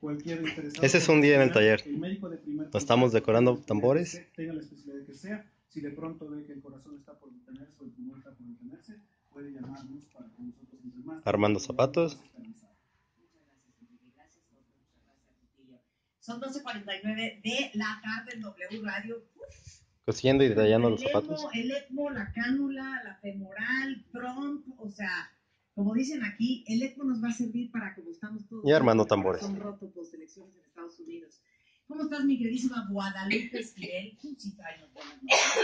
cualquier interesado. Ese es un día en el taller. El médico de primer Nos estamos decorando tambores. especialidad que- Tenga la especialidad que sea. Si de pronto ve que el corazón está por detenerse o el pulmón está por detenerse, puede llamarnos para que nosotros entre más. Armando zapatos. Muchas gracias, Enrique. Gracias, doctor. Muchas gracias, Rutilio. Son 12.49 de la tarde en W Radio. Cosiendo y detallando los zapatos. El ECMO, la cánula, la femoral, Trump, o sea, como dicen aquí, el ECMO nos va a servir para como estamos todos. Y el tambores. corazón roto post elecciones en Estados Unidos. ¿Cómo estás, mi queridísima Guadalupe Esquivel? Sí, trae unas buenas noticias.